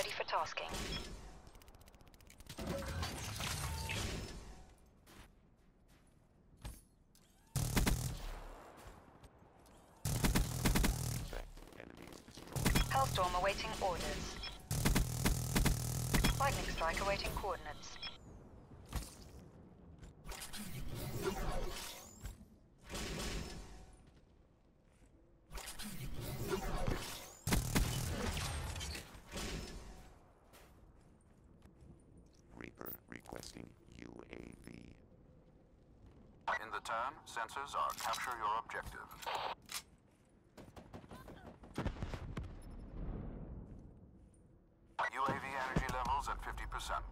ready for tasking. Hellstorm awaiting orders. Lightning strike awaiting coordinates. Broadcasting UAV. In the turn, sensors are capture your objective. UAV energy levels at 50%.